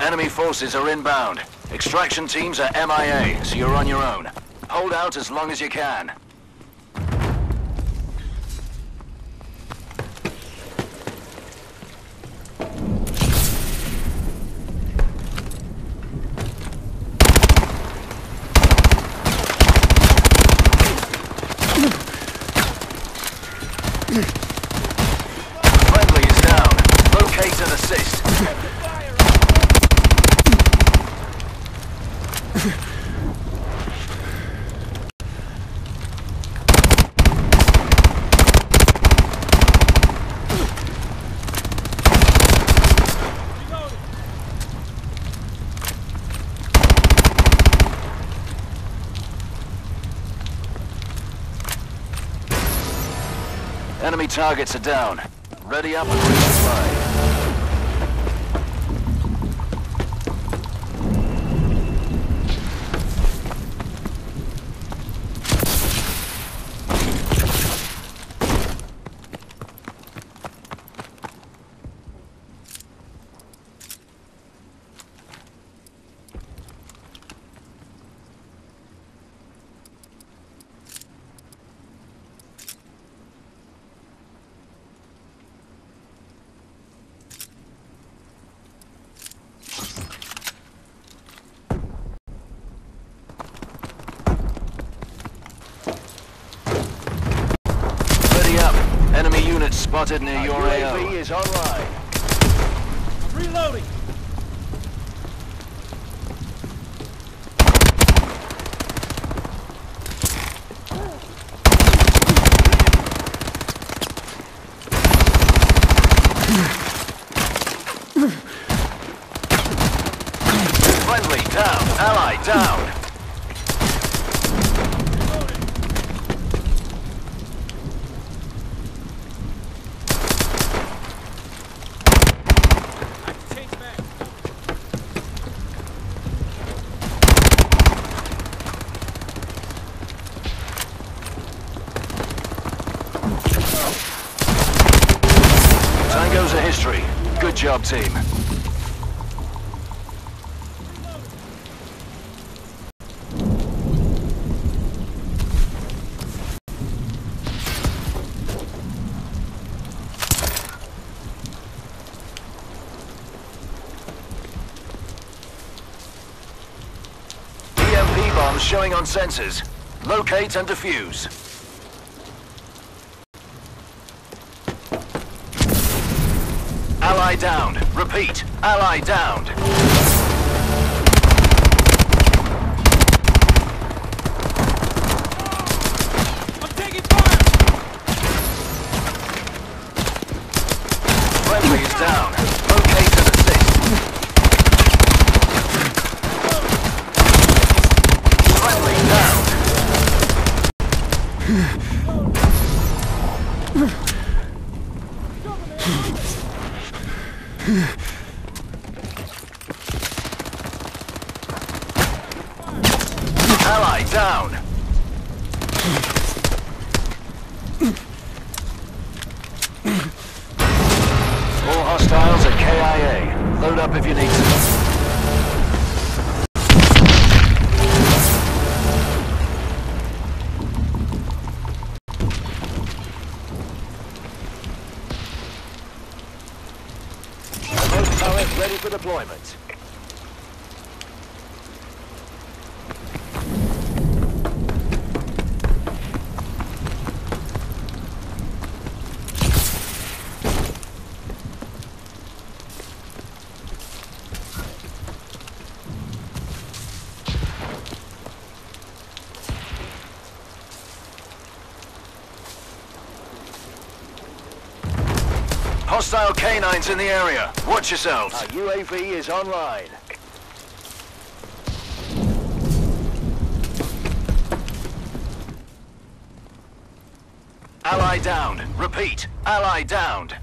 Enemy forces are inbound. Extraction teams are MIA, so you're on your own. Hold out as long as you can. Friendly is down. Locate and assist. Enemy targets are down. Ready up and resupply. Ready up. Enemy units spotted near uh, your AO. is online. Reloading! Friendly down. Ally down. I can change back. Tango's a history. Good job, team. EMP bombs showing on sensors. Locate and defuse. Ally downed. Repeat. Ally downed. I'm taking fire! Friendly is down. Locate and assist. Friendly down. Ally down. All hostiles at KIA. Load up if you need to. Ready for deployment. Hostile canines in the area. Watch yourselves. Our UAV is online. Ally downed. Repeat. Ally downed.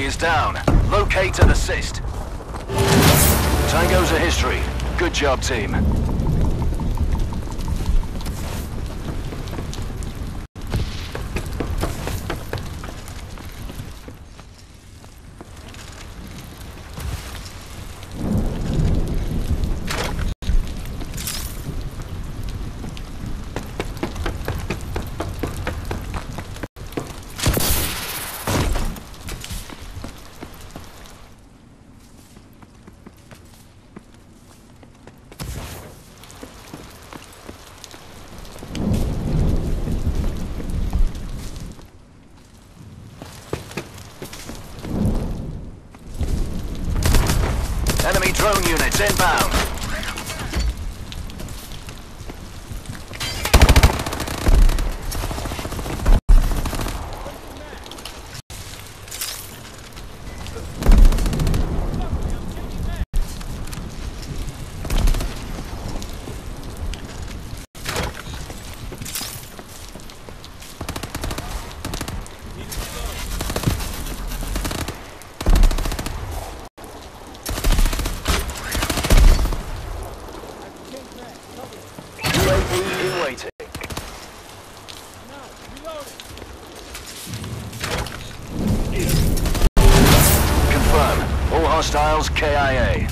Is down. Locate and assist. Tango's a history. Good job, team. Enemy drone units inbound. KIA.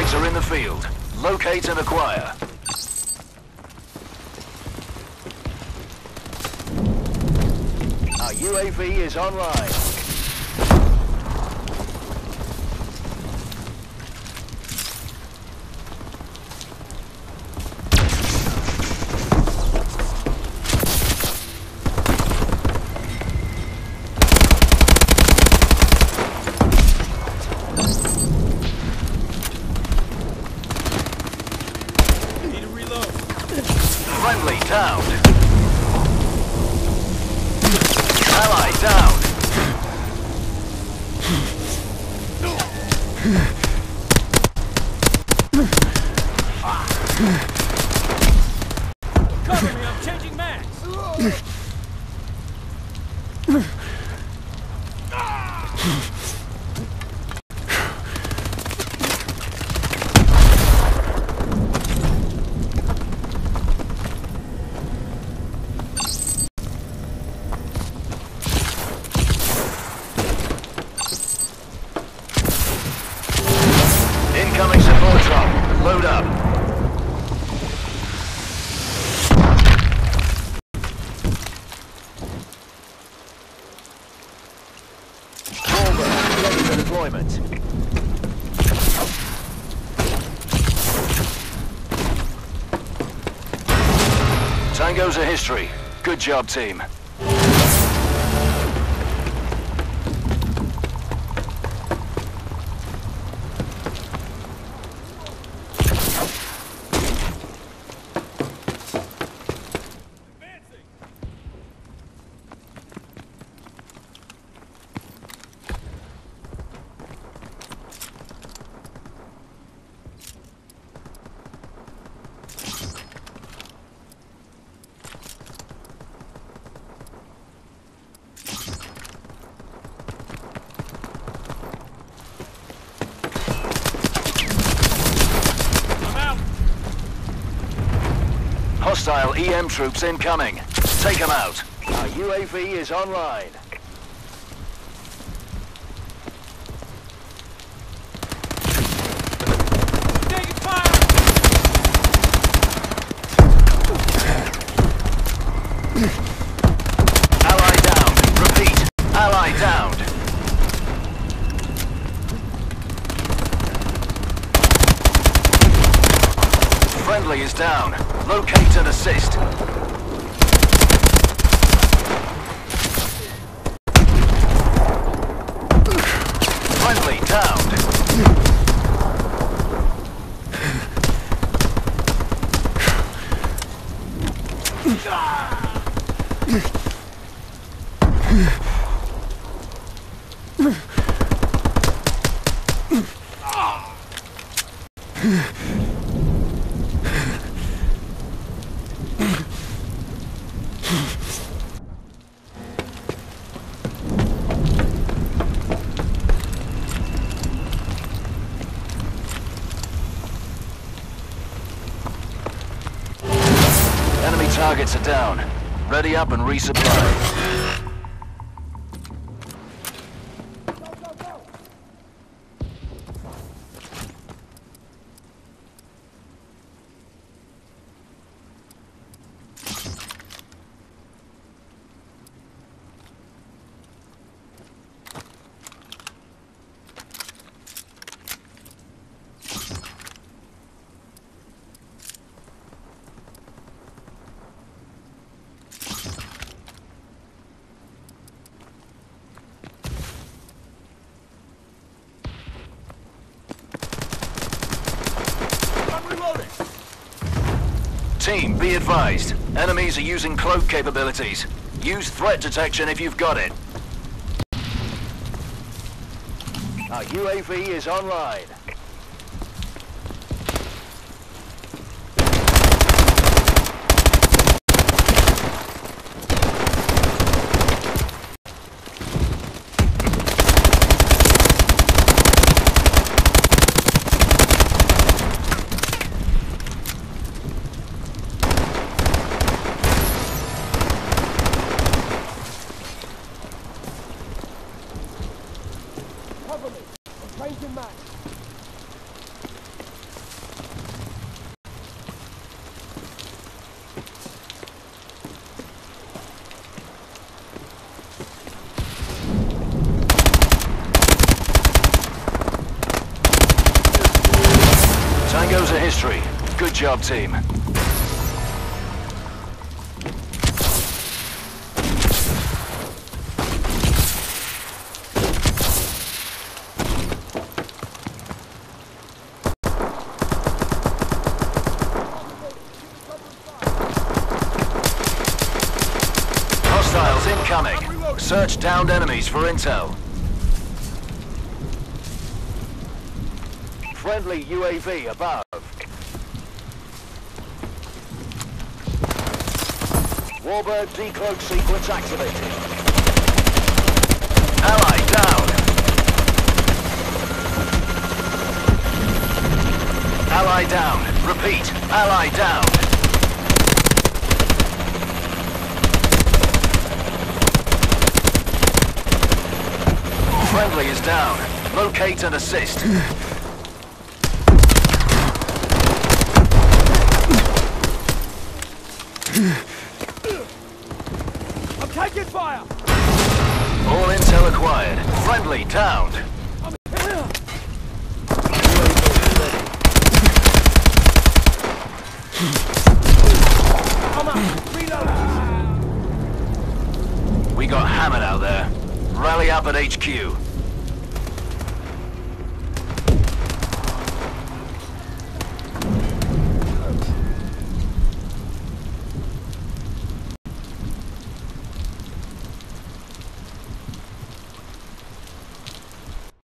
Are in the field. Locate and acquire. Our UAV is online. Hmm. deployment. Tango's a history. Good job, team. Hostile EM troops incoming. Take them out. Our UAV is online. Taking fire. Ally down. Repeat. Ally down. Friendly is down. Locate and assist. Friendly downed. Ready up and resupply. Be advised. Enemies are using cloak capabilities. Use threat detection if you've got it. Our UAV is online. Cover me. I'm changing mag. Tango's a history. Good job, team. Hostiles incoming. Search downed enemies for intel. Friendly UAV above. Warbird decloak sequence activated. Ally down. Ally down. Repeat. Ally down. Friendly is down. Locate and assist. I'm Friendly. We got hammered out there. Rally up at HQ.